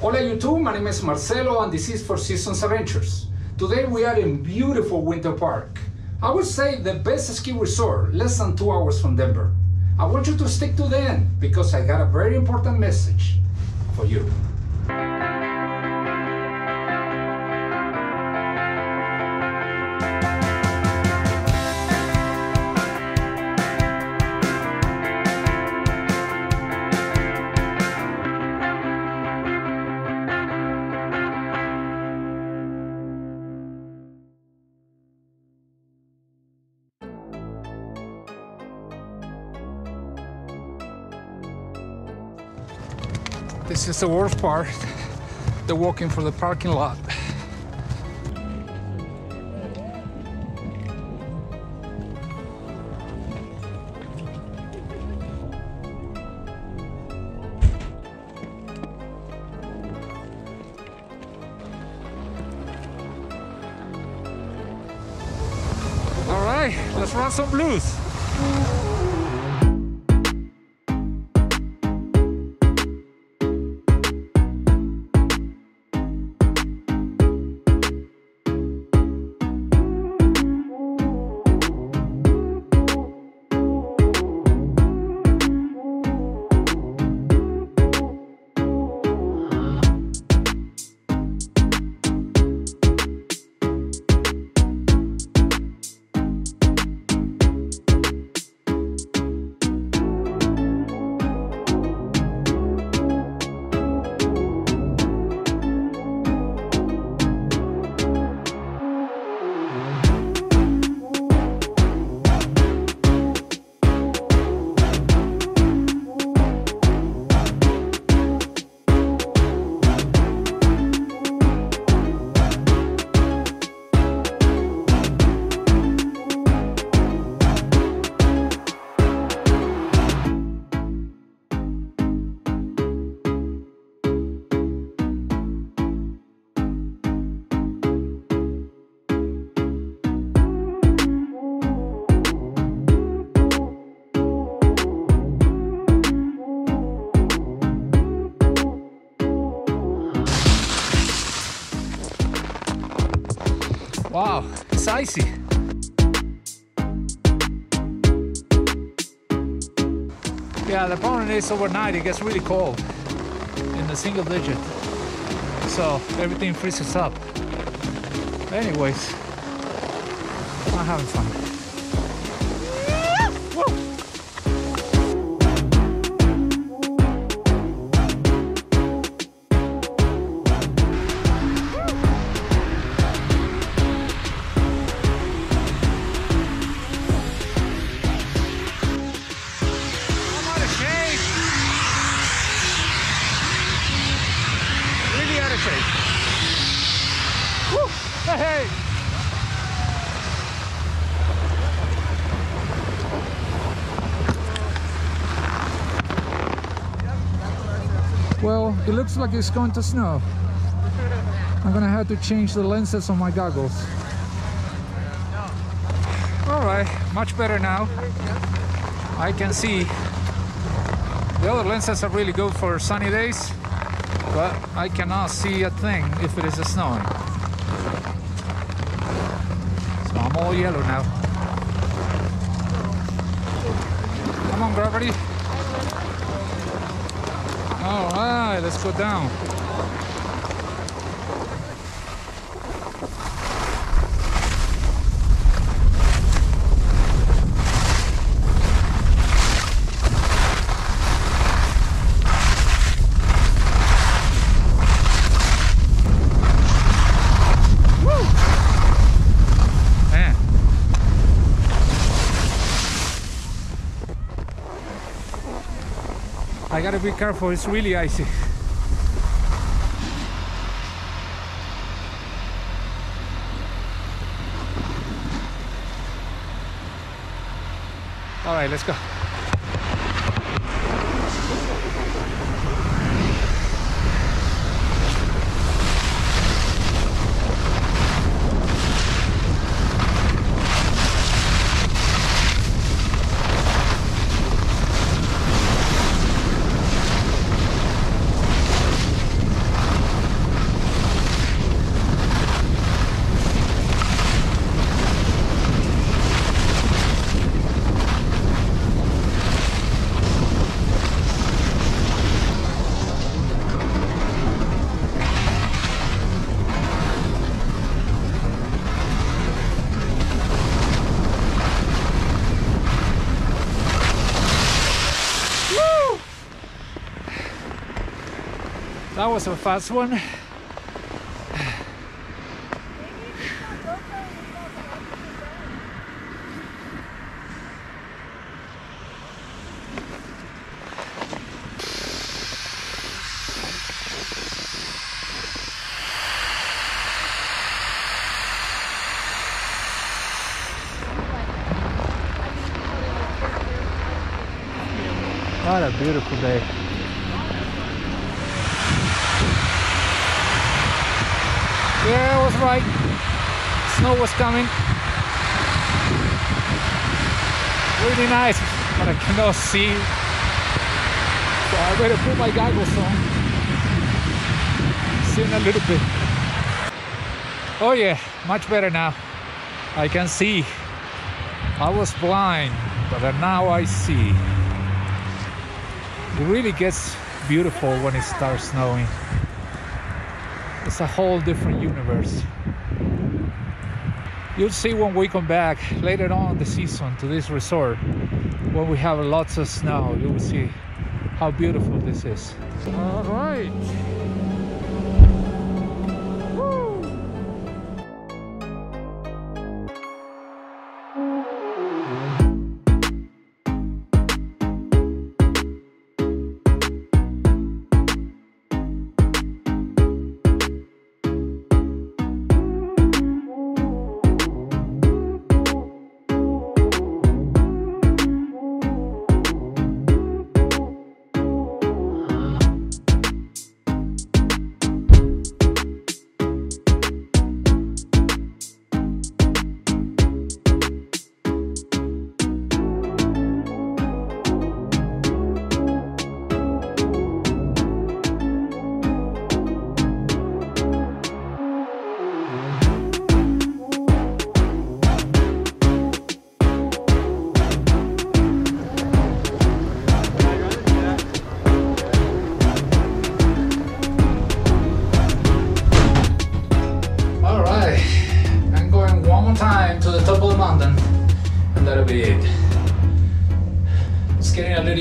Hola YouTube, my name is Marcelo and this is Four Seasons Adventures. Today we are in beautiful Winter Park. I would say the best ski resort, less than two hours from Denver. I want you to stick to the end because I got a very important message for you. This is the worst part, the walking for the parking lot. All right, let's run some blues. Wow, it's icy. Yeah, the problem is overnight it gets really cold in the single digit. So everything freezes up. Anyways, I'm having fun. Really out of shape. Woo! Hey. Well, it looks like it's going to snow. I'm gonna have to change the lenses on my goggles. All right, much better now. I can see the other lenses are really good for sunny days, but I cannot see a thing if it is snowing. So I'm all yellow now. Come on, gravity. All right, let's go down. I gotta be careful, it's really icy. All right, let's go. That was a fast one. What a beautiful day. Yeah, I was right. Snow was coming. Really nice, but I cannot see. So I better put my goggles on. See in a little bit. Oh yeah, much better now. I can see. I was blind, but now I see. It really gets beautiful when it starts snowing. It's a whole different universe. You'll see when we come back later on the season to this resort, when we have lots of snow, you will see how beautiful this is. All right.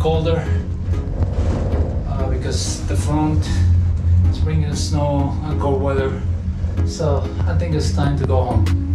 Colder uh, because the front is bringing snow and cold weather. So I think it's time to go home.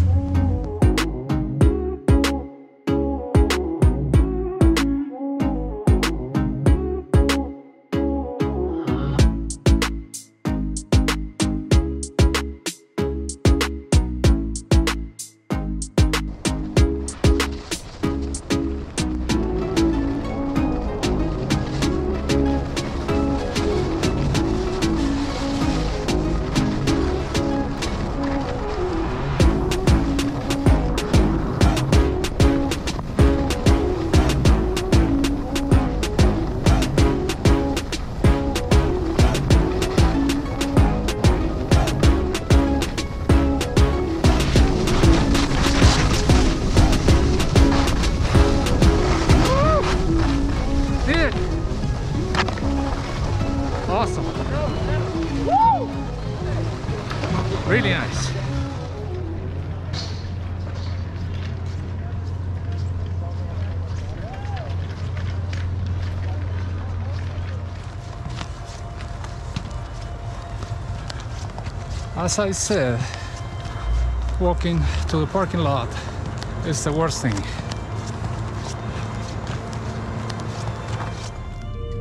Really nice. As I said, walking to the parking lot is the worst thing.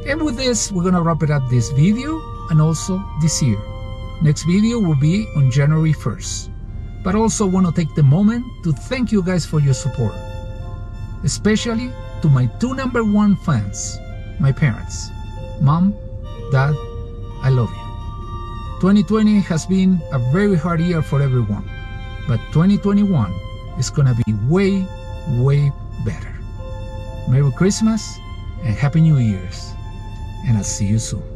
And with this, we're gonna wrap it up this video and also this year. Next video will be on January 1st. But also want to take the moment to thank you guys for your support. Especially to my two number one fans, my parents. Mom, Dad, I love you. 2020 has been a very hard year for everyone, but 2021 is gonna be way, way better. Merry Christmas and Happy New Year's, and I'll see you soon.